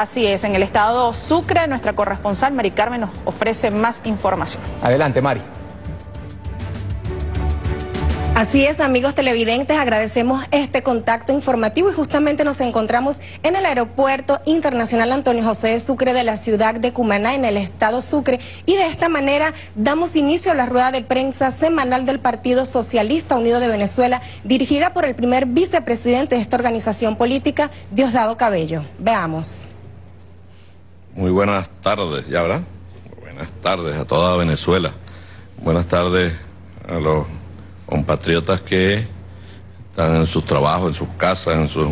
Así es, en el estado Sucre, nuestra corresponsal Mari Carmen nos ofrece más información. Adelante, Mari. Así es, amigos televidentes, agradecemos este contacto informativo y justamente nos encontramos en el Aeropuerto Internacional Antonio José de Sucre de la ciudad de Cumaná, en el estado Sucre, y de esta manera damos inicio a la rueda de prensa semanal del Partido Socialista Unido de Venezuela, dirigida por el primer vicepresidente de esta organización política, Diosdado Cabello. Veamos. Muy buenas tardes, ¿ya verdad? Buenas tardes a toda Venezuela. Buenas tardes a los compatriotas que están en sus trabajos, en sus casas, en sus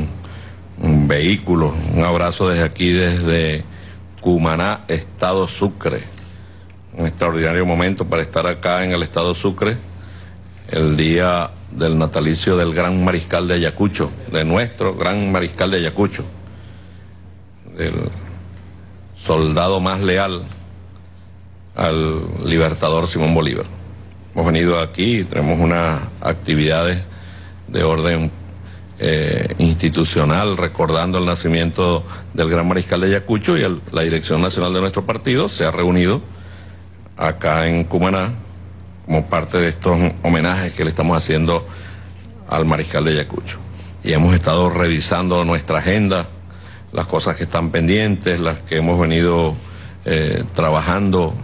vehículos. Un abrazo desde aquí, desde Cumaná, Estado Sucre. Un extraordinario momento para estar acá en el Estado Sucre, el día del natalicio del gran mariscal de Ayacucho, de nuestro gran mariscal de Ayacucho, soldado más leal al libertador Simón Bolívar. Hemos venido aquí, tenemos unas actividades de orden eh, institucional recordando el nacimiento del gran mariscal de Ayacucho y la dirección nacional de nuestro partido se ha reunido acá en Cumaná como parte de estos homenajes que le estamos haciendo al mariscal de Ayacucho. Y hemos estado revisando nuestra agenda, las cosas que están pendientes, las que hemos venido eh, trabajando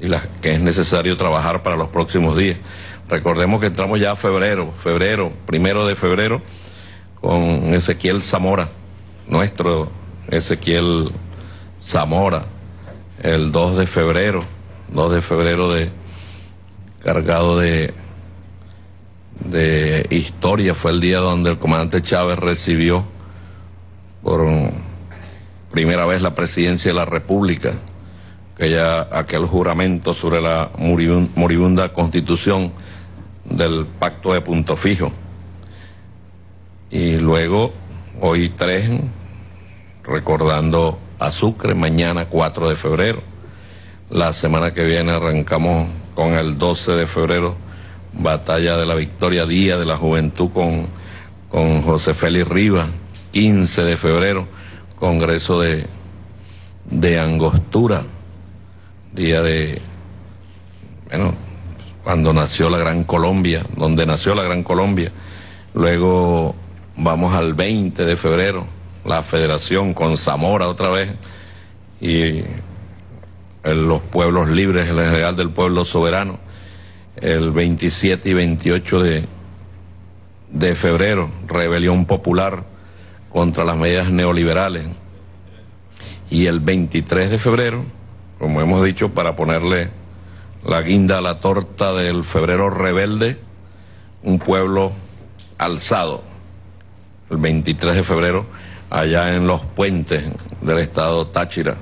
y las que es necesario trabajar para los próximos días. Recordemos que entramos ya a febrero, febrero, primero de febrero, con Ezequiel Zamora, nuestro Ezequiel Zamora, el 2 de febrero, 2 de febrero de cargado de de historia, fue el día donde el comandante Chávez recibió por primera vez la presidencia de la República aquella, aquel juramento sobre la moribunda constitución del pacto de punto fijo. Y luego, hoy tres, recordando a Sucre, mañana 4 de febrero. La semana que viene arrancamos con el 12 de febrero, Batalla de la Victoria, Día de la Juventud con, con José Félix Rivas. 15 de febrero, Congreso de, de Angostura día de, bueno, cuando nació la Gran Colombia, donde nació la Gran Colombia. Luego vamos al 20 de febrero, la federación con Zamora otra vez y los pueblos libres, el general del pueblo soberano, el 27 y 28 de, de febrero, rebelión popular contra las medidas neoliberales. Y el 23 de febrero, como hemos dicho, para ponerle la guinda a la torta del febrero rebelde, un pueblo alzado, el 23 de febrero, allá en los puentes del estado Táchira,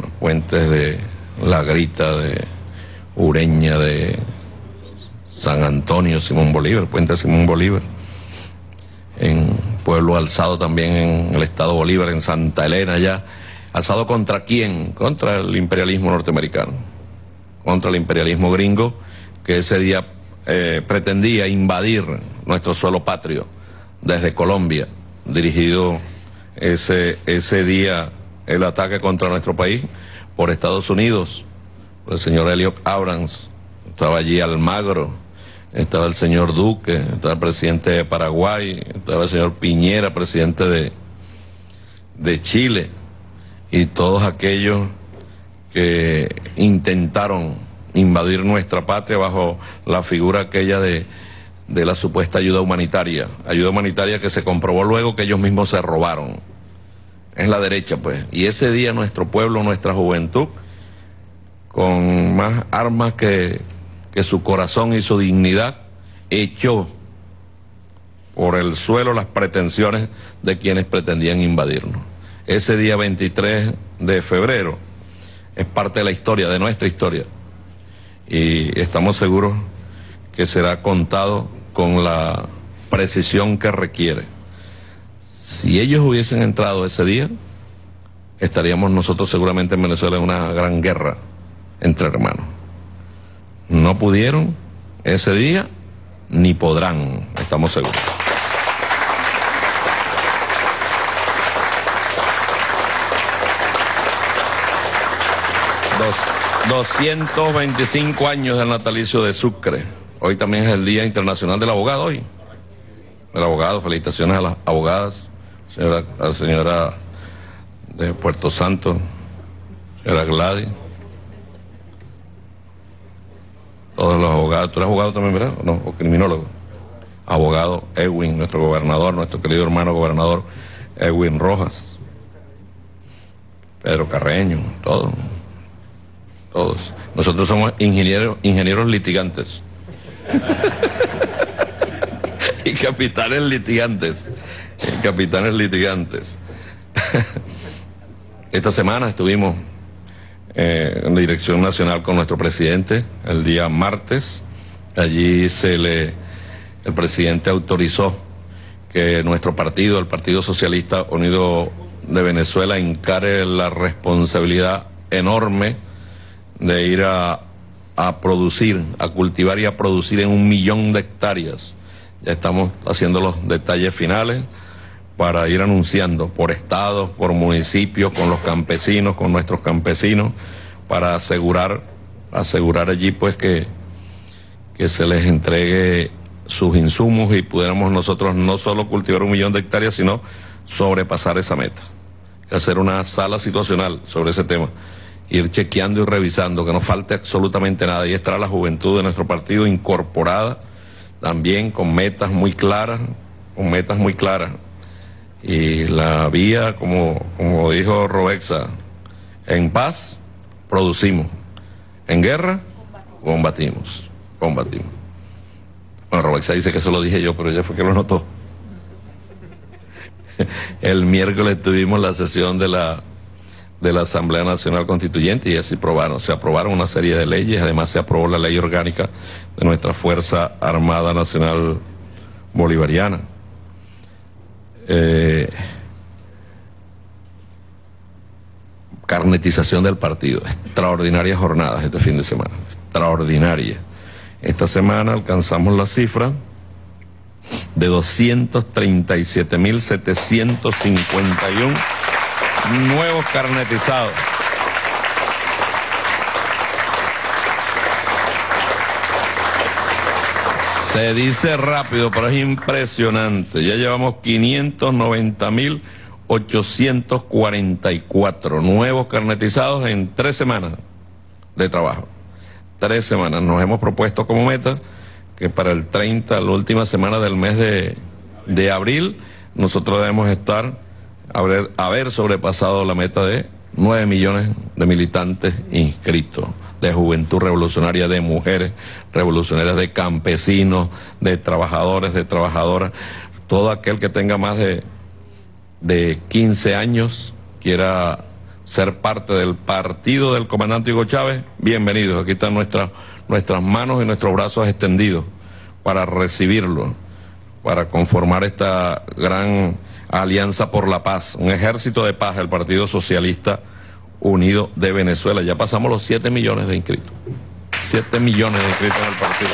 los puentes de La Grita, de Ureña, de San Antonio, Simón Bolívar, puente de Simón Bolívar, en pueblo alzado también en el estado Bolívar, en Santa Elena, allá. ¿Alzado contra quién? Contra el imperialismo norteamericano, contra el imperialismo gringo que ese día eh, pretendía invadir nuestro suelo patrio desde Colombia, dirigido ese, ese día el ataque contra nuestro país por Estados Unidos, el señor Elliot Abrams, estaba allí Almagro, estaba el señor Duque, estaba el presidente de Paraguay, estaba el señor Piñera, presidente de, de Chile y todos aquellos que intentaron invadir nuestra patria bajo la figura aquella de, de la supuesta ayuda humanitaria, ayuda humanitaria que se comprobó luego que ellos mismos se robaron. Es la derecha, pues. Y ese día nuestro pueblo, nuestra juventud, con más armas que, que su corazón y su dignidad, echó por el suelo las pretensiones de quienes pretendían invadirnos ese día 23 de febrero es parte de la historia, de nuestra historia. Y estamos seguros que será contado con la precisión que requiere. Si ellos hubiesen entrado ese día, estaríamos nosotros seguramente en Venezuela en una gran guerra entre hermanos. No pudieron ese día ni podrán, estamos seguros. Dos, 225 años del natalicio de Sucre. Hoy también es el Día Internacional del Abogado hoy. El abogado, felicitaciones a las abogadas, señora, a la señora de Puerto Santo, señora Gladys. Todos los abogados, tú eres abogado también, ¿verdad? No, o criminólogo. Abogado Edwin, nuestro gobernador, nuestro querido hermano gobernador Edwin Rojas. Pedro Carreño, todos. Todos. Nosotros somos ingenieros, ingenieros litigantes. y capitanes litigantes. Y capitanes litigantes. Esta semana estuvimos eh, en la Dirección Nacional con nuestro presidente el día martes. Allí se le, el presidente autorizó que nuestro partido, el Partido Socialista Unido de Venezuela, encare la responsabilidad enorme de ir a, producir, a cultivar y a producir en un millón de hectáreas. Ya estamos haciendo los detalles finales para ir anunciando por estados, por municipios, con los campesinos, con nuestros campesinos, para asegurar, asegurar allí pues que, que se les entregue sus insumos y pudiéramos nosotros no solo cultivar un millón de hectáreas, sino sobrepasar esa meta. Hacer una sala situacional sobre ese tema ir chequeando y revisando, que no falte absolutamente nada y estar la juventud de nuestro partido incorporada también con metas muy claras, con metas muy claras. Y la vía, como, como dijo Robexa, en paz producimos, en guerra combatimos, combatimos. Bueno, Robexa dice que eso lo dije yo, pero ya fue que lo notó. El miércoles tuvimos la sesión de la de la Asamblea Nacional Constituyente y así probaron, se aprobaron una serie de leyes, además se aprobó la ley orgánica de nuestra Fuerza Armada Nacional Bolivariana. Eh, carnetización del partido, extraordinarias jornadas este fin de semana, extraordinaria. Esta semana alcanzamos la cifra de 237.751 nuevos carnetizados. Se dice rápido, pero es impresionante. Ya llevamos 590.844 nuevos carnetizados en tres semanas de trabajo. Tres semanas. Nos hemos propuesto como meta que para el 30, la última semana del mes de, de abril, nosotros debemos estar haber, haber sobrepasado la meta de 9 millones de militantes inscritos, de juventud revolucionaria, de mujeres revolucionarias, de campesinos, de trabajadores, de trabajadoras. Todo aquel que tenga más de, de 15 años quiera ser parte del partido del comandante Hugo Chávez, bienvenidos. Aquí están nuestras, nuestras manos y nuestros brazos extendidos para recibirlo, para conformar esta gran Alianza por la Paz, un ejército de paz del Partido Socialista Unido de Venezuela. Ya pasamos los 7 millones de inscritos. 7 millones de inscritos en el partido.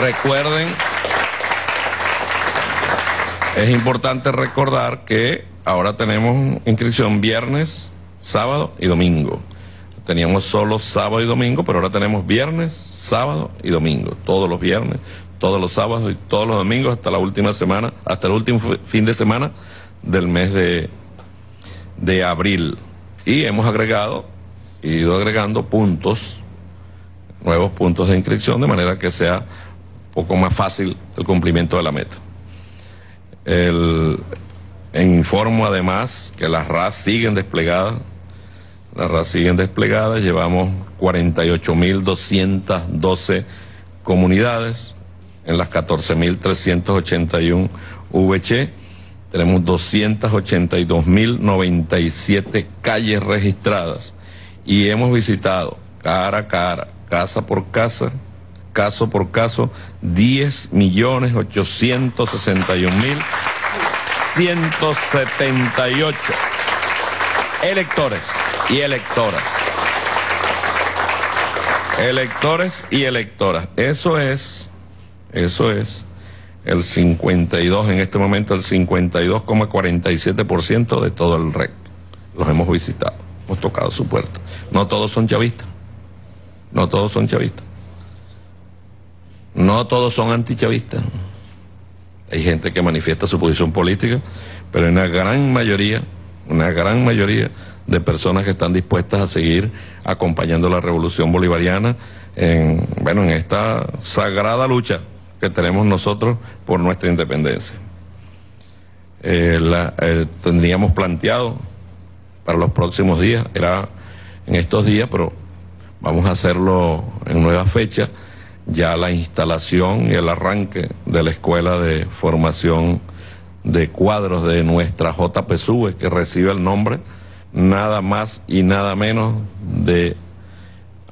Recuerden, es importante recordar que ahora tenemos inscripción viernes, sábado y domingo. Teníamos solo sábado y domingo, pero ahora tenemos viernes, sábado y domingo. Todos los viernes, todos los sábados y todos los domingos hasta la última semana, hasta el último fin de semana del mes de, de abril. Y hemos agregado, ido agregando puntos, nuevos puntos de inscripción, de manera que sea un poco más fácil el cumplimiento de la meta. El, informo además que las RAS siguen desplegadas, las RAS siguen desplegadas, llevamos 48.212 comunidades, en las 14.381 VC. Tenemos 282.097 calles registradas y hemos visitado cara a cara, casa por casa, caso por caso, 10 millones electores y electoras. Electores y electoras. Eso es eso es el 52, en este momento el 52,47% de todo el REC. los hemos visitado, hemos tocado su puerta. No todos son chavistas, no todos son chavistas, no todos son antichavistas. Hay gente que manifiesta su posición política, pero hay una gran mayoría, una gran mayoría de personas que están dispuestas a seguir acompañando la revolución bolivariana en, bueno, en esta sagrada lucha que tenemos nosotros por nuestra independencia. Eh, eh, tendríamos planteado para los próximos días, era en estos días, pero vamos a hacerlo en nueva fecha, ya la instalación y el arranque de la Escuela de Formación de Cuadros de nuestra JPSUE, que recibe el nombre nada más y nada menos de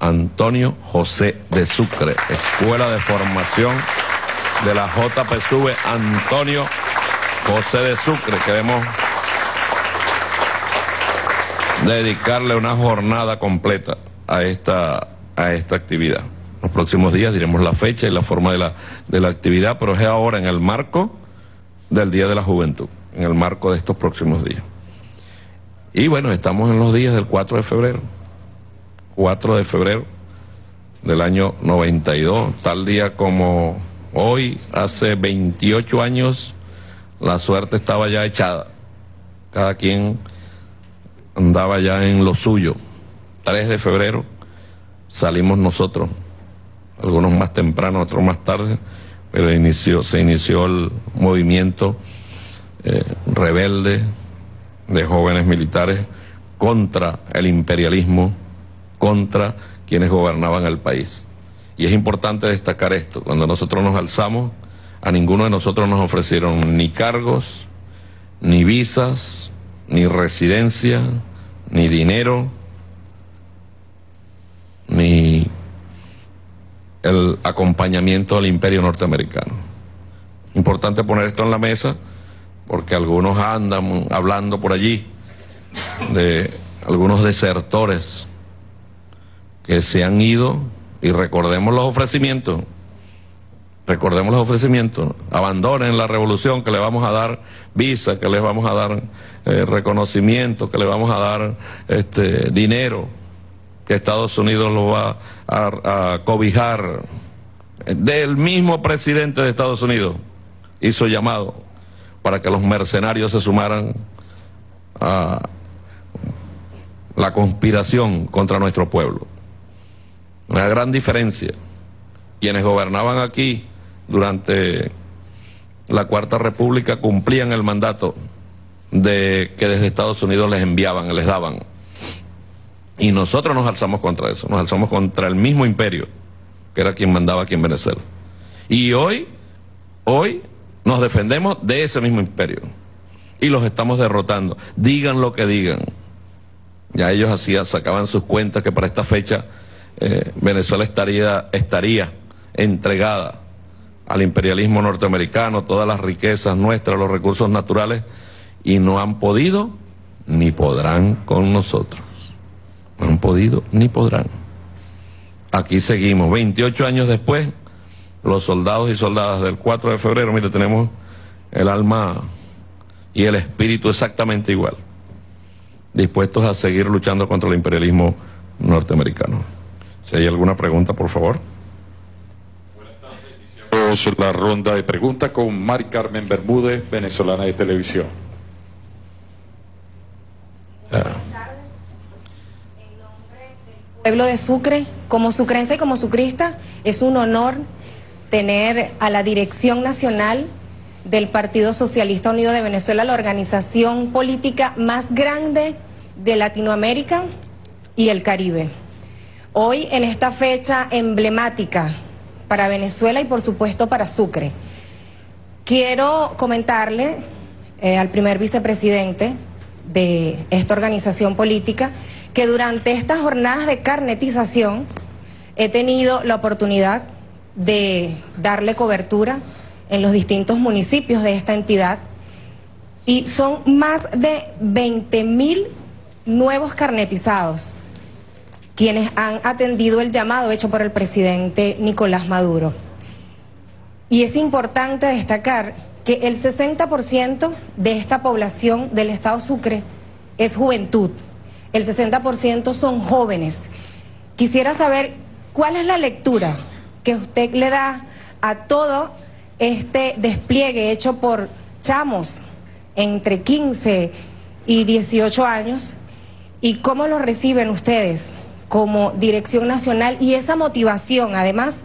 Antonio José de Sucre, Escuela de Formación de la JPSUE Antonio José de Sucre. Queremos dedicarle una jornada completa a esta, a esta actividad. Los próximos días diremos la fecha y la forma de la, de la actividad, pero es ahora en el marco del Día de la Juventud, en el marco de estos próximos días. Y bueno, estamos en los días del 4 de febrero, 4 de febrero del año 92, tal día como hoy, hace 28 años, la suerte estaba ya echada. Cada quien andaba ya en lo suyo. 3 de febrero salimos nosotros, algunos más temprano, otros más tarde, pero inició, se inició el movimiento eh, rebelde de jóvenes militares contra el imperialismo, contra quienes gobernaban el país. Y es importante destacar esto, cuando nosotros nos alzamos, a ninguno de nosotros nos ofrecieron ni cargos, ni visas, ni residencia, ni dinero, ni el acompañamiento al imperio norteamericano. Importante poner esto en la mesa porque algunos andan hablando por allí de algunos desertores que se han ido y recordemos los ofrecimientos Recordemos los ofrecimientos, abandonen la revolución que le vamos a dar visa, que les vamos a dar eh, reconocimiento, que le vamos a dar este, dinero, que Estados Unidos lo va a, cobijar. Del mismo presidente de Estados Unidos hizo llamado para que los mercenarios se sumaran a la conspiración contra nuestro pueblo. Una gran diferencia. Quienes gobernaban aquí durante la Cuarta República cumplían el mandato de que desde Estados Unidos les enviaban, les daban. Y nosotros nos alzamos contra eso, nos alzamos contra el mismo imperio, que era quien mandaba aquí en Venezuela. Y hoy, hoy nos defendemos de ese mismo imperio. Y los estamos derrotando. Digan lo que digan. Ya ellos hacían, sacaban sus cuentas que para esta fecha eh, Venezuela estaría, estaría entregada al imperialismo norteamericano, todas las riquezas nuestras, los recursos naturales, y no han podido ni podrán con nosotros. No han podido ni podrán. Aquí seguimos, 28 años después, los soldados y soldadas del 4 de febrero, mire, tenemos el alma y el espíritu exactamente igual, dispuestos a seguir luchando contra el imperialismo norteamericano. Si hay alguna pregunta, por favor la ronda de preguntas con Mari Carmen Bermúdez, venezolana de televisión. Pueblo de Sucre, como sucrense y como sucrista, es un honor tener a la dirección nacional del Partido Socialista Unido de Venezuela, la organización política más grande de Latinoamérica y el Caribe. Hoy, en esta fecha emblemática para Venezuela y por supuesto para Sucre. Quiero comentarle eh, al primer vicepresidente de esta organización política que durante estas jornadas de carnetización he tenido la oportunidad de darle cobertura en los distintos municipios de esta entidad y son más de 20 mil nuevos carnetizados quienes han atendido el llamado hecho por el presidente Nicolás Maduro. Y es importante destacar que el 60% de esta población del estado Sucre es juventud. El 60% son jóvenes. Quisiera saber cuál es la lectura que usted le da a todo este despliegue hecho por chamos entre 15 y 18 años y cómo lo reciben ustedes como Dirección Nacional y esa motivación, además,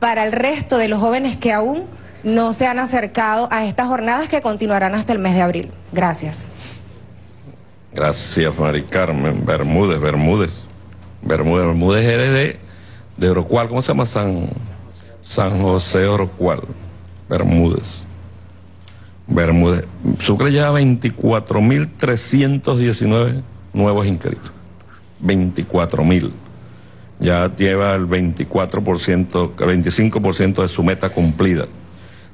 para el resto de los jóvenes que aún no se han acercado a estas jornadas que continuarán hasta el mes de abril. Gracias. Gracias, Mari Carmen. Bermúdez, Bermúdez. Bermúdez, Bermúdez es de, de Orocual. ¿Cómo se llama? San, San José Orocual. Bermúdez. Bermúdez. Sucre lleva 24.319 nuevos inscritos. 24.000. Ya lleva el 24%, el 25% de su meta cumplida.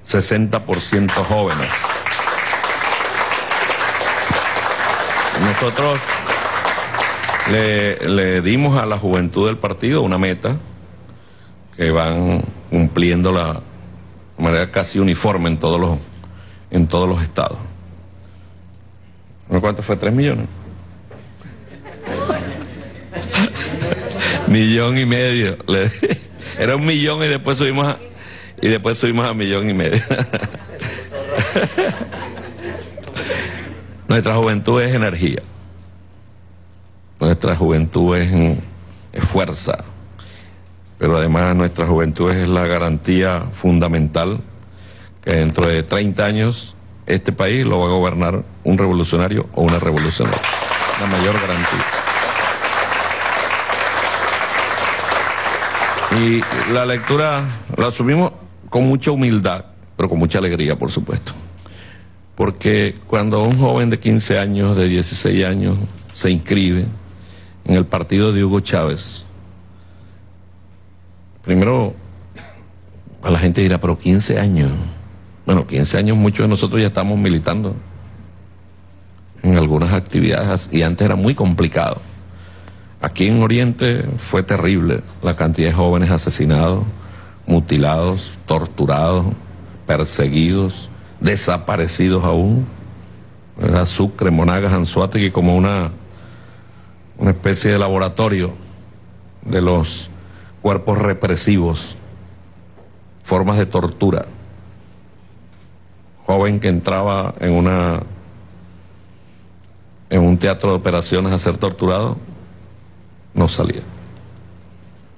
60% jóvenes. Nosotros le, le, dimos a la juventud del partido una meta que van cumpliendo la manera casi uniforme en todos los, en todos los estados. ¿Cuánto fue? ¿Tres millones? Millón y medio. Era un millón y después subimos a, y después subimos a millón y medio. Nuestra juventud es energía. Nuestra juventud es, es, fuerza. Pero además nuestra juventud es la garantía fundamental que dentro de 30 años este país lo va a gobernar un revolucionario o una revolucionaria. La mayor garantía. Y la lectura la asumimos con mucha humildad, pero con mucha alegría, por supuesto. Porque cuando un joven de 15 años, de 16 años, se inscribe en el partido de Hugo Chávez, primero a la gente dirá, pero 15 años. Bueno, 15 años muchos de nosotros ya estamos militando en algunas actividades y antes era muy complicado. Aquí en Oriente fue terrible la cantidad de jóvenes asesinados, mutilados, torturados, perseguidos, desaparecidos aún. Era Sucre, Monagas, Anzuategui como una, una especie de laboratorio de los cuerpos represivos, formas de tortura. Joven que entraba en una en un teatro de operaciones a ser torturado, no salía.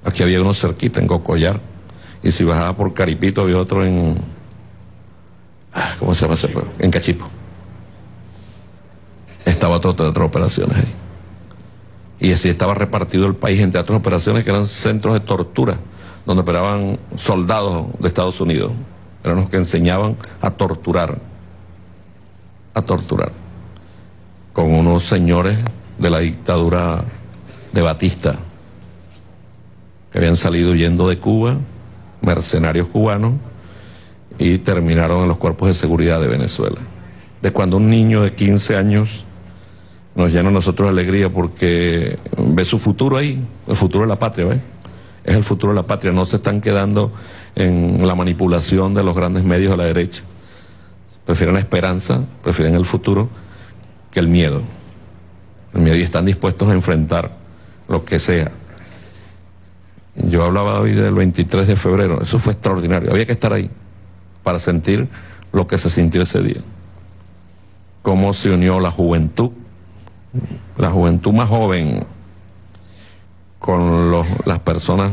Aquí había uno cerquita en Cocollar y si bajaba por Caripito había otro en. Ah, ¿Cómo se llama ese pueblo? En Cachipo. Estaba otro teatro de operaciones ahí. Y así estaba repartido el país en teatros de operaciones que eran centros de tortura, donde operaban soldados de Estados Unidos. Eran los que enseñaban a torturar. A torturar. Con unos señores de la dictadura de Batista, que habían salido huyendo de Cuba mercenarios cubanos y terminaron en los cuerpos de seguridad de Venezuela. De cuando un niño de 15 años nos llena a nosotros de alegría porque ve su futuro ahí, el futuro de la patria, ¿ve? Es el futuro de la patria, no se están quedando en la manipulación de los grandes medios a la derecha. Prefieren la esperanza, prefieren el futuro que el miedo. El miedo y están dispuestos a enfrentar lo que sea. Yo hablaba hoy del 23 de febrero, eso fue extraordinario, había que estar ahí para sentir lo que se sintió ese día. Cómo se unió la juventud, la juventud más joven, con las personas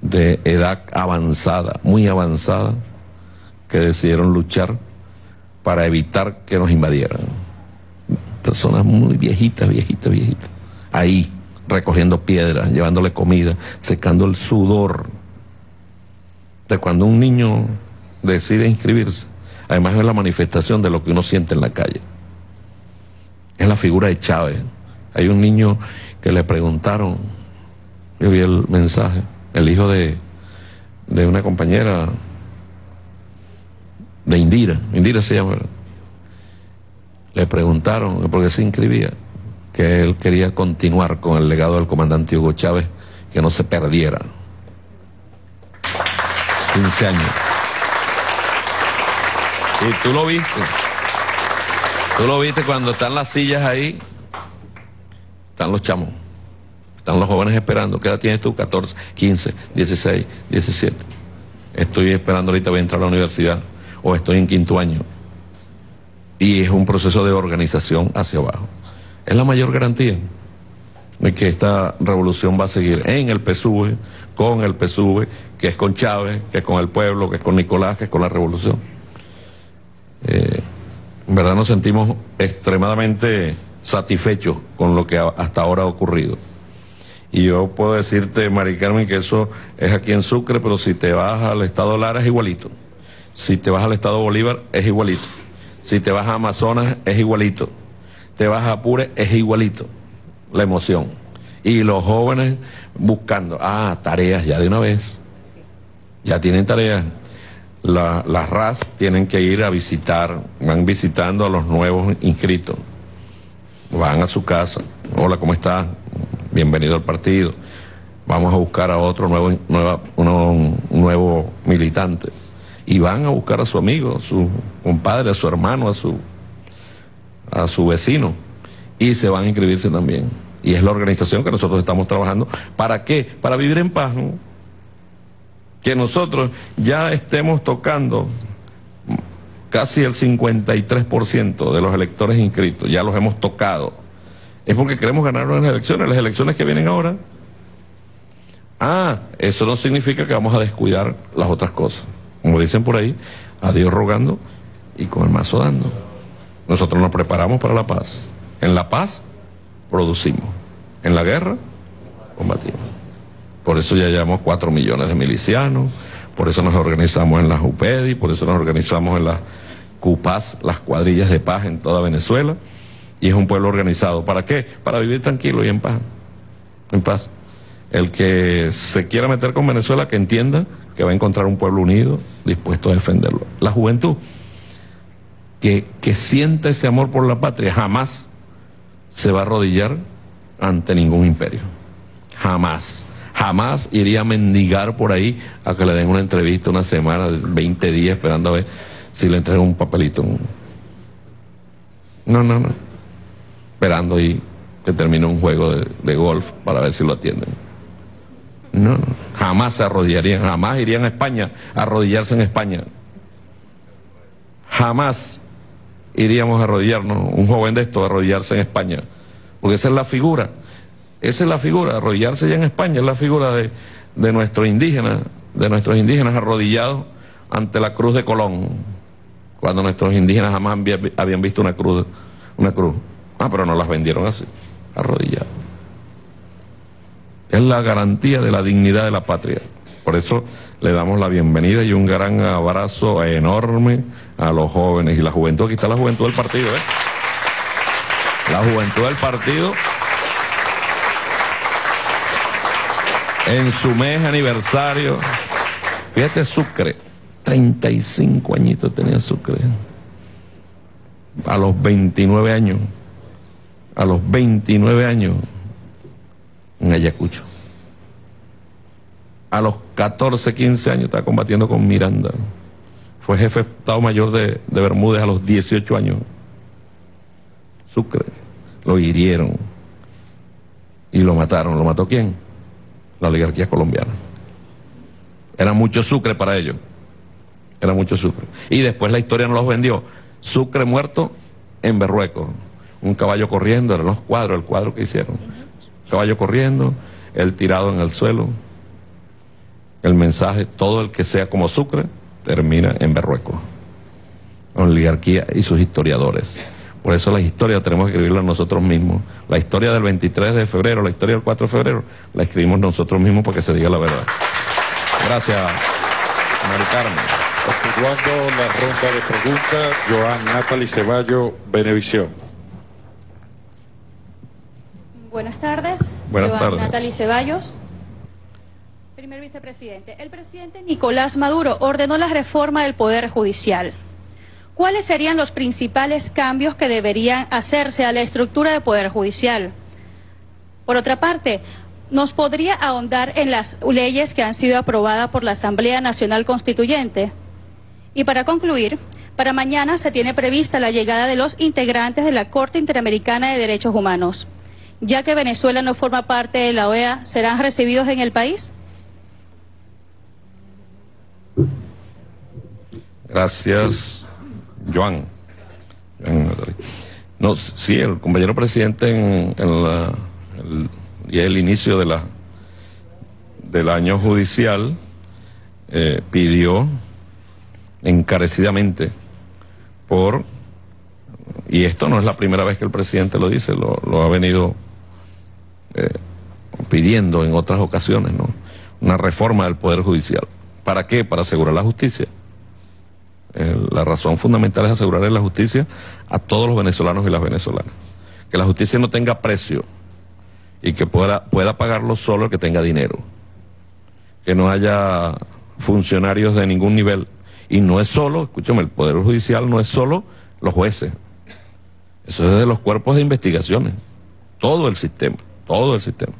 de edad avanzada, muy avanzada, que decidieron luchar para evitar que nos invadieran. Personas muy viejitas, viejitas, viejitas. Ahí, recogiendo piedras, llevándole comida, secando el sudor de cuando un niño decide inscribirse. Además es la manifestación de lo que uno siente en la calle. Es la figura de Chávez. Hay un niño que le preguntaron, yo vi el mensaje, el hijo de, de una compañera de Indira, Indira se llama, le preguntaron por qué se inscribía que él quería continuar con el legado del comandante Hugo Chávez, que no se perdiera. 15 años. Y tú lo viste. Tú lo viste cuando están las sillas ahí, están los chamos, están los jóvenes esperando. ¿Qué edad tienes tú? 14, 15, 16, 17. Estoy esperando ahorita, voy a entrar a la universidad o estoy en quinto año. Y es un proceso de organización hacia abajo. Es la mayor garantía de que esta revolución va a seguir en el PSUV, con el PSUV, que es con Chávez, que es con el pueblo, que es con Nicolás, que es con la revolución. Eh, en verdad nos sentimos extremadamente satisfechos con lo que hasta ahora ha ocurrido. Y yo puedo decirte, Mari Carmen, que eso es aquí en Sucre, pero si te vas al estado Lara es igualito. Si te vas al estado Bolívar es igualito. Si te vas a Amazonas es igualito. Te vas a Apure es igualito. La emoción. Y los jóvenes buscando, ah, tareas ya de una vez. Ya tienen tareas. las RAS tienen que ir a visitar, van visitando a los nuevos inscritos. Van a su casa. Hola, ¿cómo estás? Bienvenido al partido. Vamos a buscar a otro nuevo, nueva, un nuevo militante y van a buscar a su amigo, a su compadre, a su hermano, a su, a su vecino y se van a inscribirse también. Y es la organización que nosotros estamos trabajando. ¿Para qué? Para vivir en paz. Que nosotros ya estemos tocando casi el 53% de los electores inscritos, ya los hemos tocado. Es porque queremos ganar las elecciones, las elecciones que vienen ahora. Ah, eso no significa que vamos a descuidar las otras cosas como dicen por ahí, a Dios rogando y con el mazo dando. Nosotros nos preparamos para la paz. En la paz producimos. En la guerra combatimos. Por eso ya llevamos cuatro millones de milicianos, por eso nos organizamos en las UPEDI, por eso nos organizamos en las CUPAS, las cuadrillas de paz en toda Venezuela. Y es un pueblo organizado. ¿Para qué? Para vivir tranquilo y en paz. En paz. El que se quiera meter con Venezuela, que entienda que va a encontrar un pueblo unido, dispuesto a defenderlo. La juventud que, que siente ese amor por la patria jamás se va a arrodillar ante ningún imperio. Jamás. Jamás iría a mendigar por ahí a que le den una entrevista una semana, 20 días, esperando a ver si le entregan un papelito. No, no, no. Esperando ahí que termine un juego de, de golf para ver si lo atienden. No, jamás se arrodillarían, jamás irían a España a arrodillarse en España. Jamás iríamos a arrodillarnos, un joven de esto, a arrodillarse en España. Porque esa es la figura, esa es la figura, arrodillarse ya en España, es la figura de, de nuestros indígenas, de nuestros indígenas arrodillados ante la cruz de Colón, cuando nuestros indígenas jamás habían visto una cruz, una cruz. Ah, pero no las vendieron así, arrodillados es la garantía de la dignidad de la patria. Por eso le damos la bienvenida y un gran abrazo enorme a los jóvenes y la juventud. Aquí está la juventud del partido, ¿eh? La juventud del partido. En su mes aniversario. Fíjate, Sucre. 35 añitos tenía Sucre. A los 29 años. A los 29 años en Ayacucho. A los 14, 15 años estaba combatiendo con Miranda. Fue jefe de Estado Mayor de, Bermúdez a los 18 años. Sucre. Lo hirieron. Y lo mataron. ¿Lo mató quién? La oligarquía colombiana. Era mucho Sucre para ellos. Era mucho Sucre. Y después la historia nos los vendió. Sucre muerto en Berrueco. Un caballo corriendo, eran los cuadros, el cuadro que hicieron caballo corriendo, el tirado en el suelo. El mensaje, todo el que sea como Sucre, termina en Berrueco. Oligarquía y sus historiadores. Por eso la historia tenemos que escribirla nosotros mismos. La historia del 23 de febrero, la historia del 4 de febrero, la escribimos nosotros mismos para que se diga la verdad. Gracias, Mari Carmen. Continuando la ronda de preguntas, Joan Natalie Ceballo, Benevisión. Buenas tardes. Buenas tardes. Natalie Ceballos. Primer vicepresidente. El presidente Nicolás Maduro ordenó la reforma del Poder Judicial. ¿Cuáles serían los principales cambios que deberían hacerse a la estructura del Poder Judicial? Por otra parte, ¿nos podría ahondar en las leyes que han sido aprobadas por la Asamblea Nacional Constituyente? Y para concluir, Para mañana se tiene prevista la llegada de los integrantes de la Corte Interamericana de Derechos Humanos. Ya que Venezuela no forma parte de la OEA, ¿serán recibidos en el país? Gracias, Joan. No, sí, el compañero presidente en, el, y el inicio de la, del año judicial eh, pidió encarecidamente por, y esto no es la primera vez que el presidente lo dice, lo, ha venido eh, pidiendo en otras ocasiones, ¿no? Una reforma del Poder Judicial. ¿Para qué? Para asegurar la justicia. La razón fundamental es asegurar la justicia a todos los venezolanos y las venezolanas. Que la justicia no tenga precio y que pueda, pueda pagarlo solo el que tenga dinero. Que no haya funcionarios de ningún nivel. Y no es solo, escúchame, el Poder Judicial no es solo los jueces. Eso es de los cuerpos de investigaciones. Todo el sistema, todo el sistema.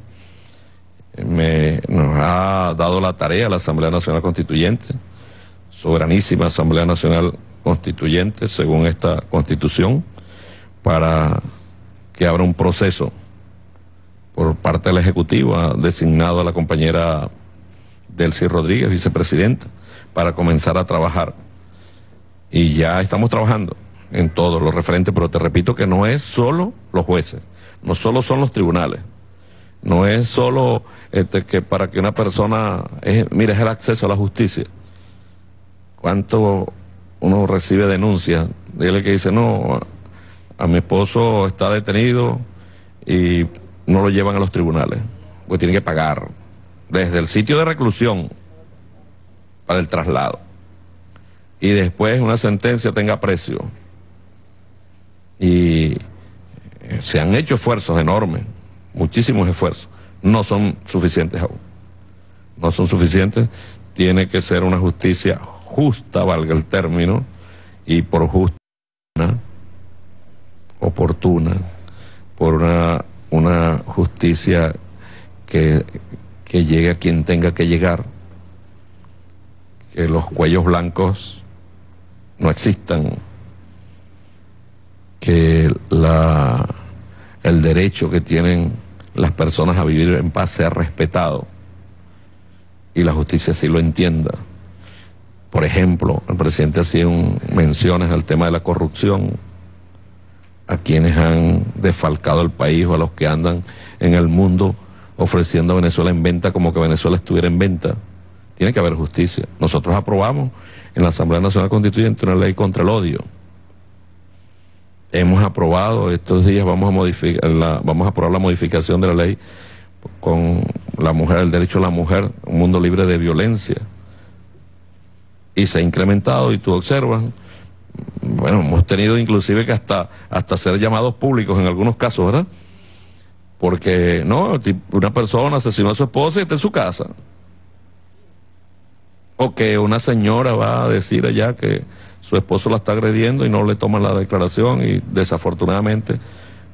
Me, nos ha dado la tarea la Asamblea Nacional Constituyente, soberanísima Asamblea Nacional Constituyente, según esta constitución, para que abra un proceso por parte del Ejecutivo, ha designado a la compañera Delcy Rodríguez, vicepresidenta, para comenzar a trabajar. Y ya estamos trabajando en todo lo referente, pero te repito que no es solo los jueces, no solo son los tribunales, no es solo este, que para que una persona, es, mire, es el acceso a la justicia. ¿Cuánto uno recibe denuncias de él que dice, no, a mi esposo está detenido y no lo llevan a los tribunales, pues tiene que pagar desde el sitio de reclusión para el traslado y después una sentencia tenga precio. Y eh, se han hecho esfuerzos enormes, muchísimos esfuerzos, no son suficientes aún. No son suficientes, tiene que ser una justicia justa, valga el término, y por justa, oportuna, por una una justicia que, que llegue a quien tenga que llegar, que los cuellos blancos no existan, que la, el derecho que tienen las personas a vivir en paz sea respetado y la justicia sí lo entienda. Por ejemplo, el presidente hacía menciones al tema de la corrupción a quienes han defalcado el país o a los que andan en el mundo ofreciendo a Venezuela en venta como que Venezuela estuviera en venta. Tiene que haber justicia. Nosotros aprobamos en la Asamblea Nacional Constituyente una ley contra el odio. Hemos aprobado, estos días vamos a la, aprobar la modificación de la ley con la mujer, el derecho a la mujer, un mundo libre de violencia. Y se ha incrementado y tú observas bueno, hemos tenido inclusive que hasta, hasta ser llamados públicos en algunos casos, ¿verdad? Porque, no, una persona asesinó a su esposa y está en su casa. O que una señora va a decir allá que su esposo la está agrediendo y no le toman la declaración y desafortunadamente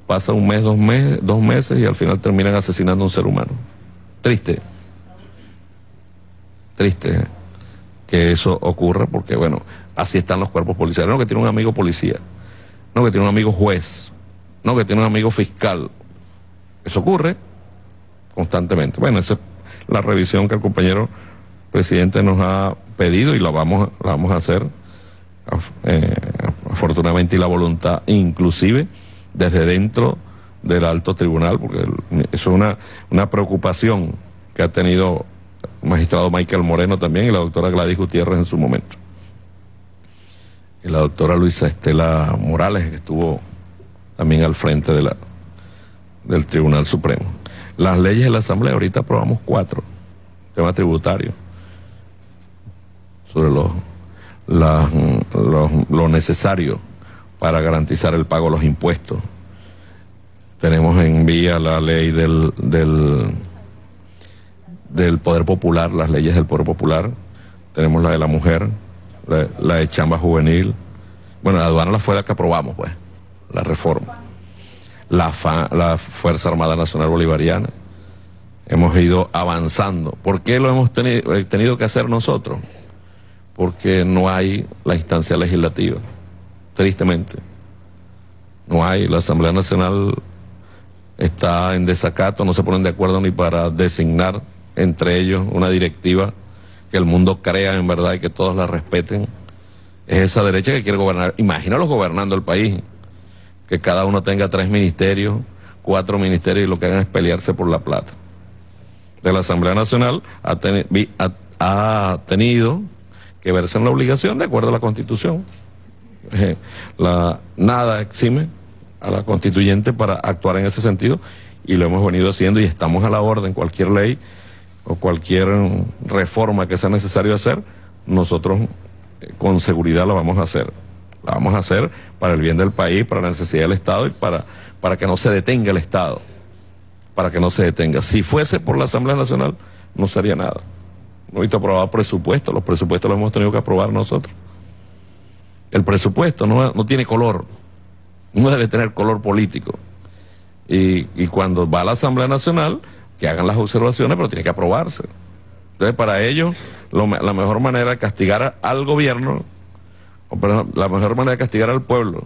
pasa un mes, dos, meses, dos meses y al final terminan asesinando a un ser humano. Triste. Triste que eso ocurra porque, bueno, así están los cuerpos policiales. No que tiene un amigo policía, no que tiene un amigo juez, no que tiene un amigo fiscal. Eso ocurre constantemente. Bueno, esa es la revisión que el compañero presidente nos ha pedido y la vamos, la vamos a hacer eh, afortunadamente y la voluntad inclusive desde dentro del alto tribunal, porque eso es una, una preocupación que ha tenido magistrado Michael Moreno también y la doctora Gladys Gutiérrez en su momento y la doctora Luisa Estela Morales, que estuvo también al frente de la, del Tribunal Supremo. Las leyes de la Asamblea, ahorita aprobamos cuatro, tema tributario, sobre lo, lo necesario para garantizar el pago de los impuestos. Tenemos en vía la ley del, del, del Poder Popular, las leyes del Poder Popular, tenemos la de la mujer, la, de chamba juvenil. Bueno, la aduana fue la que aprobamos, pues, la reforma. La, Fuerza Armada Nacional Bolivariana. Hemos ido avanzando. ¿Por qué lo hemos eh, tenido que hacer nosotros? porque no hay la instancia legislativa, tristemente. No hay, la Asamblea Nacional está en desacato, no se ponen de acuerdo ni para designar entre ellos una directiva que el mundo crea en verdad y que todos la respeten. Es esa derecha que quiere gobernar. Imagínalos gobernando el país, que cada uno tenga tres ministerios, cuatro ministerios y lo que hagan es pelearse por la plata. De la Asamblea Nacional ha, ha tenido que verse en la obligación de acuerdo a la Constitución. Eh, la, nada exime a la constituyente para actuar en ese sentido y lo hemos venido haciendo y estamos a la orden, cualquier ley o cualquier reforma que sea necesario hacer, nosotros eh, con seguridad la vamos a hacer. La vamos a hacer para el bien del país, para la necesidad del Estado y para, para que no se detenga el Estado. Para que no se detenga. Si fuese por la Asamblea Nacional, no sería nada. No he visto aprobado presupuestos, los presupuestos los hemos tenido que aprobar nosotros. El presupuesto no, no tiene color, no debe tener color político. Y cuando va a la Asamblea Nacional, que hagan las observaciones, pero tiene que aprobarse. Entonces, para ellos, la mejor manera de castigar al gobierno, o la mejor manera de castigar al pueblo,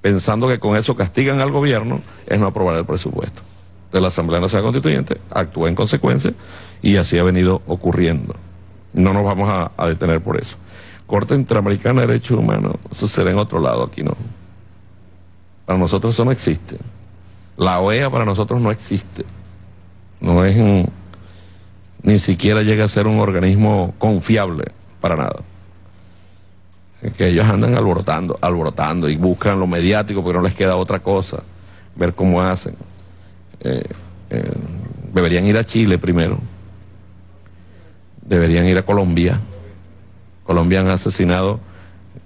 pensando que con eso castigan al gobierno, es no aprobar el presupuesto. De la Asamblea Nacional Constituyente actúa en consecuencia y así ha venido ocurriendo. No nos vamos a, a detener por eso. Corte Interamericana de Derechos Humanos, eso será en otro lado, aquí no. Para nosotros eso no existe. La OEA para nosotros no existe no es ni siquiera llega a ser un organismo confiable para nada. que ellos andan alborotando, alborotando y buscan lo mediático porque no les queda otra cosa, ver cómo hacen. Eh, eh, deberían ir a Chile primero, deberían ir a Colombia. Colombia han asesinado,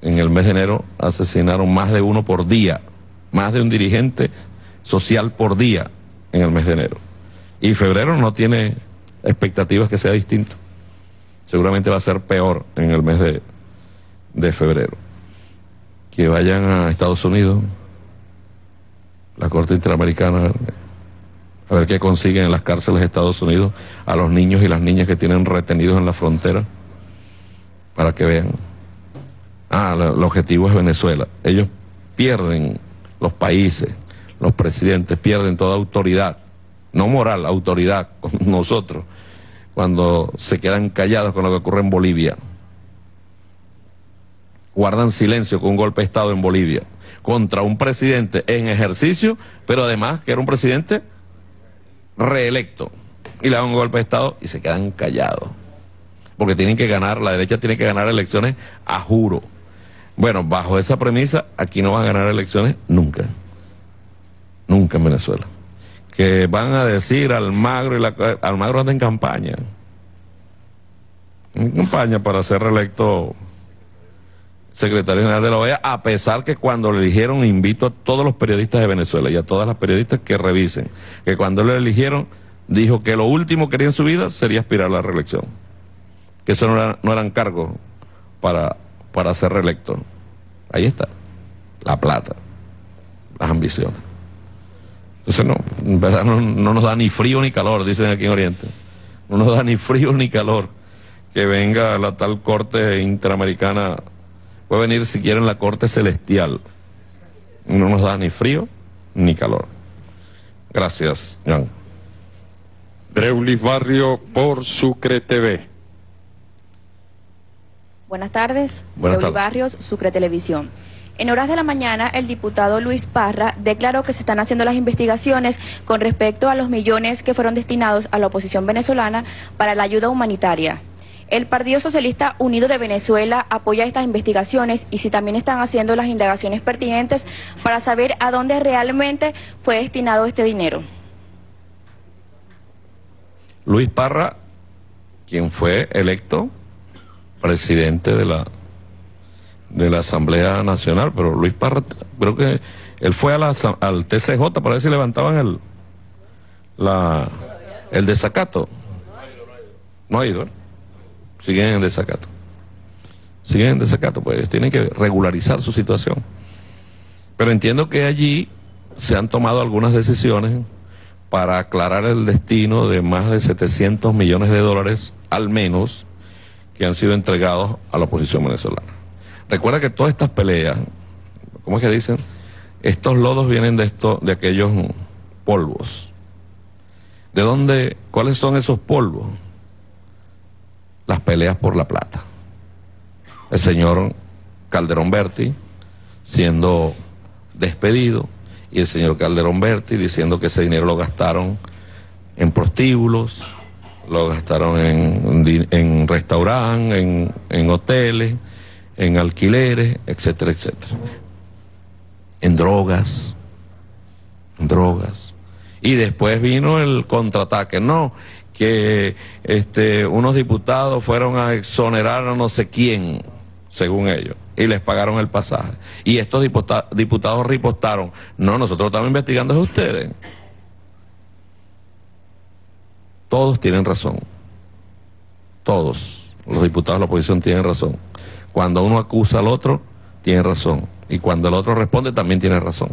en el mes de enero asesinaron más de uno por día, más de un dirigente social por día en el mes de enero. Y febrero no tiene expectativas que sea distinto. Seguramente va a ser peor en el mes de, de febrero. Que vayan a Estados Unidos, la Corte Interamericana, a ver qué consiguen en las cárceles de Estados Unidos a los niños y las niñas que tienen retenidos en la frontera, para que vean. Ah, el objetivo es Venezuela. Ellos pierden los países, los presidentes, pierden toda autoridad no moral, autoridad, con nosotros, cuando se quedan callados con lo que ocurre en Bolivia. Guardan silencio con un golpe de Estado en Bolivia contra un presidente en ejercicio, pero además que era un presidente reelecto. Y le dan un golpe de Estado y se quedan callados. Porque tienen que ganar, la derecha tiene que ganar elecciones a juro. Bueno, bajo esa premisa, aquí no van a ganar elecciones nunca. Nunca en Venezuela que van a decir Almagro y la, Almagro anda en campaña. En campaña para ser reelecto secretario general de la OEA, a pesar que cuando le eligieron, invito a todos los periodistas de Venezuela y a todas las periodistas que revisen, que cuando le eligieron, dijo que lo último que quería en su vida sería aspirar a la reelección. Que eso no, no eran cargos para, para ser reelecto. Ahí está, la plata, las ambiciones. Entonces no, en verdad no, nos da ni frío ni calor, dicen aquí en Oriente. No nos da ni frío ni calor que venga la tal corte interamericana. Puede venir si quieren la corte celestial. No nos da ni frío ni calor. Gracias, Jan. Dreulis Barrio por Sucre TV. Buenas tardes. Buenas tardes. Barrios, Sucre Televisión. En horas de la mañana, el diputado Luis Parra declaró que se están haciendo las investigaciones con respecto a los millones que fueron destinados a la oposición venezolana para la ayuda humanitaria. El Partido Socialista Unido de Venezuela apoya estas investigaciones y si también están haciendo las indagaciones pertinentes para saber a dónde realmente fue destinado este dinero. Luis Parra, quien fue electo presidente de la de la Asamblea Nacional, pero Luis Parra, creo que él fue a la, al TCJ para ver si levantaban el, la, el desacato. No ha ido, ¿eh? siguen en desacato. Siguen en desacato, pues tienen que regularizar su situación. Pero entiendo que allí se han tomado algunas decisiones para aclarar el destino de más de 700 millones de dólares, al menos, que han sido entregados a la oposición venezolana. Recuerda que todas estas peleas, ¿cómo es que dicen? Estos lodos vienen de, esto, de aquellos polvos. ¿De dónde? ¿Cuáles son esos polvos? Las peleas por la plata. El señor Calderón Berti siendo despedido y el señor Calderón Berti diciendo que ese dinero lo gastaron en prostíbulos, lo gastaron en, en restaurantes, en, en hoteles, en alquileres, etcétera, etcétera. En drogas, en drogas. Y después vino el contraataque, no, que este, unos diputados fueron a exonerar a no sé quién, según ellos, y les pagaron el pasaje. Y estos diputados ripostaron, no, nosotros estamos investigando a ustedes. Todos tienen razón. Todos los diputados de la oposición tienen razón. Cuando uno acusa al otro, tiene razón. Y cuando el otro responde, también tiene razón.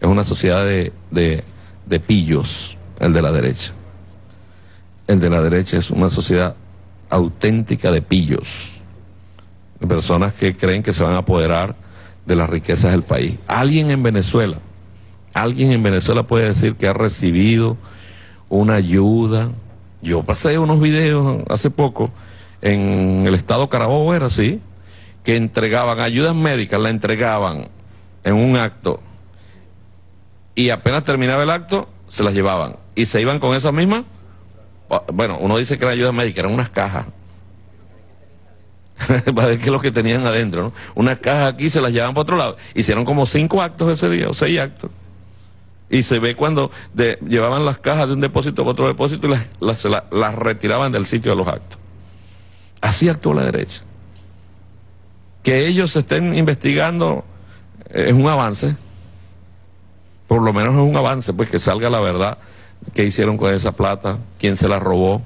Es una sociedad de, de, pillos, el de la derecha. El de la derecha es una sociedad auténtica de pillos. De personas que creen que se van a apoderar de las riquezas del país. Alguien en Venezuela, alguien en Venezuela puede decir que ha recibido una ayuda. Yo pasé unos videos hace poco en el estado Carabobo, era así, que entregaban ayudas médicas, la entregaban en un acto y apenas terminaba el acto, se las llevaban y se iban con esas mismas. Bueno, uno dice que era ayuda médica, eran unas cajas. Para ver qué es lo que tenían adentro, ¿no? Unas cajas aquí se las llevaban para otro lado. Hicieron como cinco actos ese día, o seis actos. Y se ve cuando llevaban las cajas de un depósito a otro depósito y las, las retiraban del sitio de los actos. Así actuó la derecha que ellos estén investigando es un avance, por lo menos es un avance, pues que salga la verdad qué hicieron con esa plata, quién se la robó,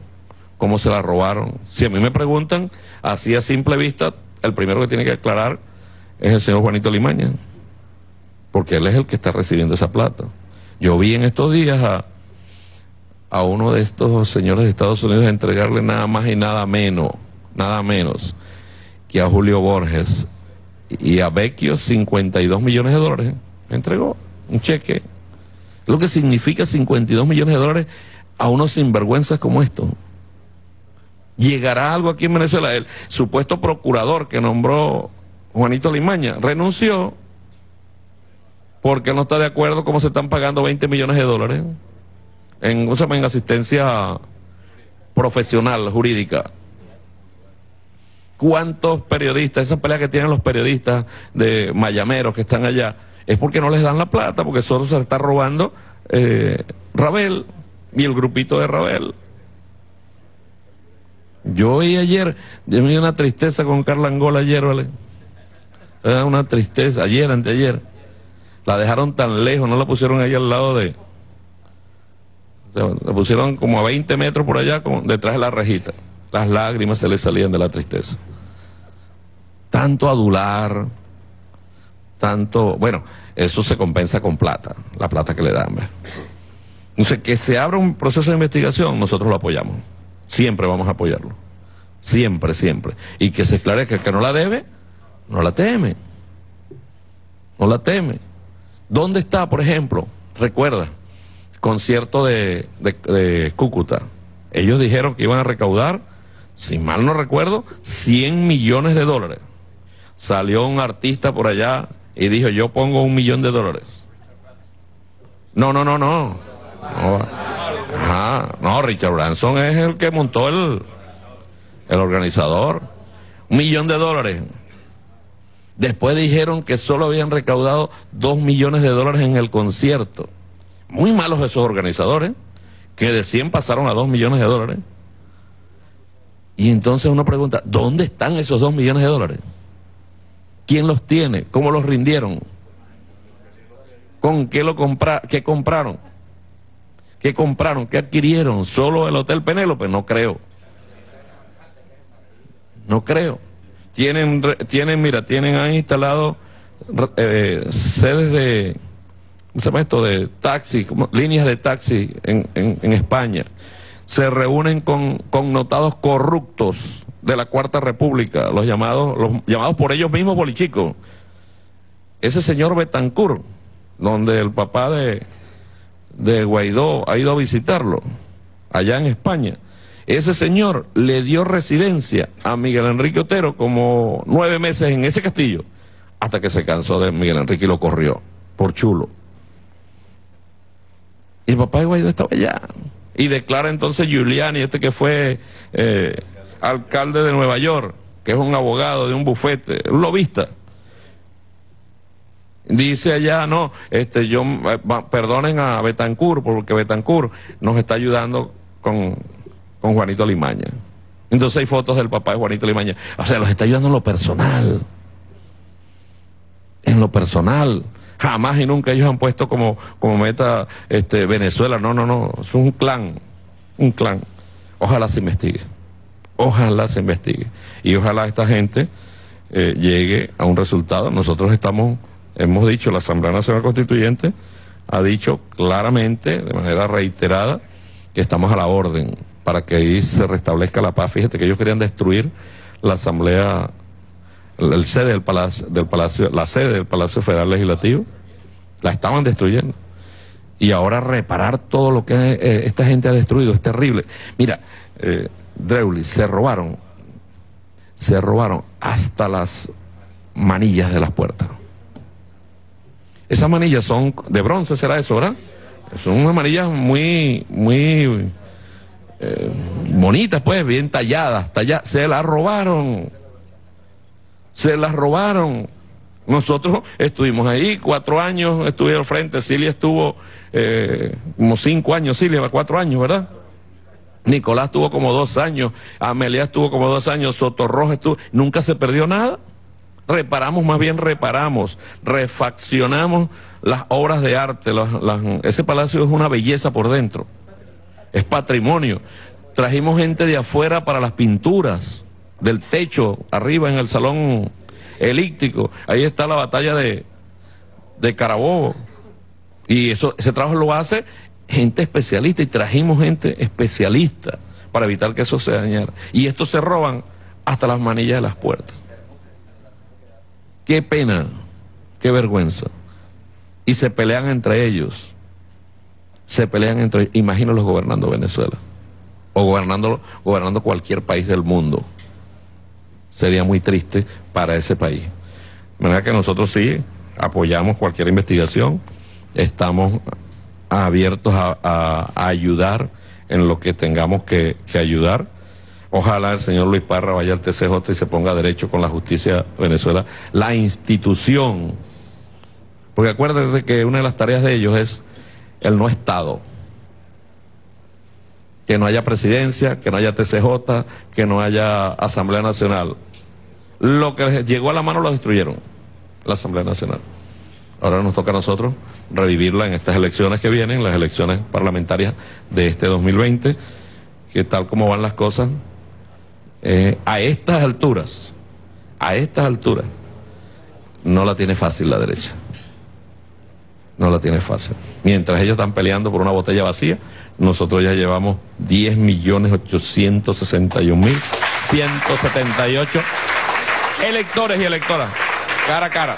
cómo se la robaron. Si a mí me preguntan, así a simple vista, el primero que tiene que aclarar es el señor Juanito Limaña, porque él es el que está recibiendo esa plata. Yo vi en estos días a, a uno de estos señores de Estados Unidos entregarle nada más y nada menos, nada menos que a Julio Borges y a Vecchio 52 millones de dólares. Me entregó un cheque. Lo que significa 52 millones de dólares a unos sinvergüenzas como estos. Llegará algo aquí en Venezuela. El supuesto procurador que nombró Juanito Limaña renunció porque no está de acuerdo cómo se están pagando 20 millones de dólares en, en asistencia profesional, jurídica. ¿Cuántos periodistas, esa pelea que tienen los periodistas de Mayameros que están allá, es porque no les dan la plata, porque solo se está robando eh, Rabel y el grupito de Rabel? Yo oí ayer, yo me dio una tristeza con Carla Angola ayer, ¿vale? Era una tristeza, ayer, anteayer. La dejaron tan lejos, no la pusieron ahí al lado de... La pusieron como a 20 metros por allá, detrás de la rejita. Las lágrimas se le salían de la tristeza. Tanto adular, tanto, bueno, eso se compensa con plata, la plata que le dan. Entonces, que se abra un proceso de investigación, nosotros lo apoyamos. Siempre vamos a apoyarlo. Siempre, siempre. Y que se esclarezca que el que no la debe, no la teme. No la teme. ¿Dónde está, por ejemplo? Recuerda, concierto de, de, de Cúcuta. Ellos dijeron que iban a recaudar si mal no recuerdo, 100 millones de dólares. Salió un artista por allá y dijo, yo pongo un millón de dólares. No, no, no, no. No, Ajá. no Richard Branson es el que montó el, el organizador. Un millón de dólares. Después dijeron que solo habían recaudado dos millones de dólares en el concierto. Muy malos esos organizadores, que de 100 pasaron a dos millones de dólares. Y entonces uno pregunta, ¿dónde están esos dos millones de dólares? ¿Quién los tiene? ¿Cómo los rindieron? ¿Con qué lo compra qué compraron? ¿Qué compraron? ¿Qué adquirieron? ¿Solo el Hotel Penélope? No creo. No creo. Tienen, tienen mira, tienen ahí instalado eh, sedes de, ¿cómo se llama esto? De taxi, líneas de taxi en, en España se reúnen con, notados corruptos de la Cuarta República, los llamados, los llamados por ellos mismos bolichicos. Ese señor Betancur, donde el papá de, de Guaidó ha ido a visitarlo, allá en España. Ese señor le dio residencia a Miguel Enrique Otero como nueve meses en ese castillo, hasta que se cansó de Miguel Enrique y lo corrió, por chulo. Y el papá de Guaidó estaba allá. Y declara entonces Giuliani, este que fue eh, alcalde de Nueva York, que es un abogado de un bufete, un lobista. Dice allá, no, este, yo, eh, perdonen a Betancur, porque Betancur nos está ayudando con, con Juanito Limaña. Entonces hay fotos del papá de Juanito Limaña. O sea, los está ayudando en lo personal. En lo personal. Jamás y nunca ellos han puesto como, como meta este, Venezuela. No, no, no. Es un clan. Un clan. Ojalá se investigue. Ojalá se investigue. Y ojalá esta gente eh, llegue a un resultado. Nosotros estamos, hemos dicho, la Asamblea Nacional Constituyente ha dicho claramente, de manera reiterada, que estamos a la orden para que ahí se restablezca la paz. Fíjate que ellos querían destruir la Asamblea el sede del palacio, del palacio, la sede del Palacio Federal Legislativo, la estaban destruyendo. Y ahora reparar todo lo que eh, esta gente ha destruido es terrible. Mira, eh, se robaron, se robaron hasta las manillas de las puertas. Esas manillas son de bronce, será eso, ¿verdad? Son unas manillas muy, muy eh, bonitas, pues, bien talladas, talladas. Se las robaron se las robaron. Nosotros estuvimos ahí cuatro años, estuve al frente, Silvia estuvo eh, como cinco años, Silvia, cuatro años, ¿verdad? Nicolás estuvo como dos años, Amelia estuvo como dos años, Sotorroja estuvo, nunca se perdió nada. Reparamos, más bien reparamos, refaccionamos las obras de arte. ese palacio es una belleza por dentro, es patrimonio. Trajimos gente de afuera para las pinturas del techo, arriba en el salón elíptico, ahí está la batalla de, de Carabobo. Y eso, ese trabajo lo hace gente especialista y trajimos gente especialista para evitar que eso se dañara. Y estos se roban hasta las manillas de las puertas. Qué pena, qué vergüenza. Y se pelean entre ellos. Se pelean entre ellos. Imagínenlos gobernando Venezuela. O gobernando, gobernando cualquier país del mundo sería muy triste para ese país. De manera que nosotros sí apoyamos cualquier investigación, estamos abiertos a, ayudar en lo que tengamos que, ayudar. Ojalá el señor Luis Parra vaya al TCJ y se ponga derecho con la justicia Venezuela, la institución. Porque acuérdate que una de las tareas de ellos es el no Estado que no haya presidencia, que no haya TCJ, que no haya Asamblea Nacional. Lo que les llegó a la mano lo destruyeron, la Asamblea Nacional. Ahora nos toca a nosotros revivirla en estas elecciones que vienen, las elecciones parlamentarias de este 2020, que tal como van las cosas, eh, a estas alturas, a estas alturas, no la tiene fácil la derecha. No la tiene fácil. Mientras ellos están peleando por una botella vacía, nosotros ya llevamos 10 millones 861 mil 178 electores y electoras, cara a cara.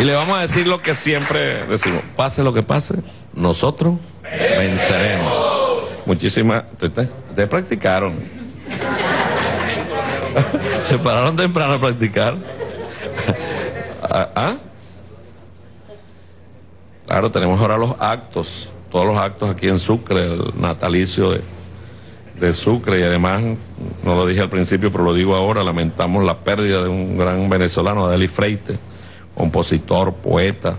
Y le vamos a decir lo que siempre decimos, pase lo que pase, nosotros venceremos. Muchísimas, te, practicaron. Se pararon temprano a practicar. ¿Ah? ¿Ah? Claro, tenemos ahora los actos, todos los actos aquí en Sucre, el natalicio de de Sucre y además, no lo dije al principio, pero lo digo ahora, lamentamos la pérdida de un gran venezolano, Adeli Freite, compositor, poeta,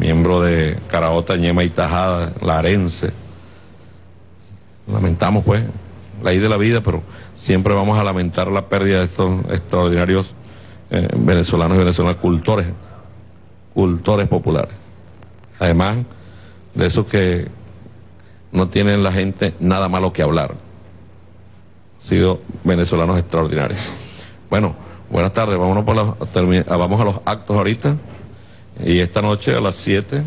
miembro de Caraota, Ñema y Tajada, larense. Lamentamos pues la ida de la vida, pero siempre vamos a lamentar la pérdida de estos extraordinarios eh, venezolanos y venezolanas cultores, cultores populares. Además de esos que no tienen la gente nada malo que hablar. Han sido venezolanos extraordinarios. Bueno, buenas tardes, vámonos por ah, vamos a los actos ahorita. Y esta noche a las 7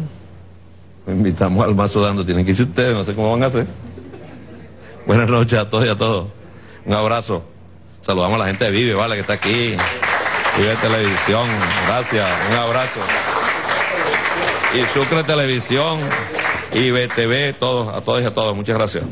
invitamos al mazo dando. Tienen que irse ustedes, no sé cómo van a hacer. Buenas noches a todos y a todos. Un abrazo. Saludamos a la gente de Vive, ¿vale? Que está aquí. Vive Televisión. Gracias. Un abrazo. Y Sucre Televisión y BTV, todos, a todos y a todos. Muchas gracias.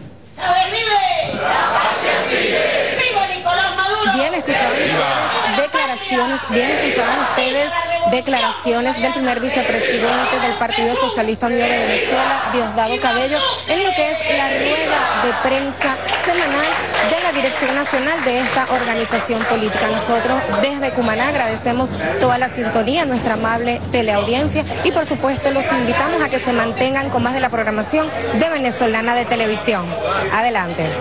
Bien escucharon ustedes declaraciones, bien escucharon ustedes declaraciones del primer vicepresidente del Partido Socialista Unido de Venezuela, Diosdado Cabello, en lo que es la rueda de prensa semanal de la Dirección Nacional de esta organización política. Nosotros desde Cumaná agradecemos toda la sintonía, nuestra amable teleaudiencia y por supuesto los invitamos a que se mantengan con más de la programación de Venezolana de Televisión. Adelante.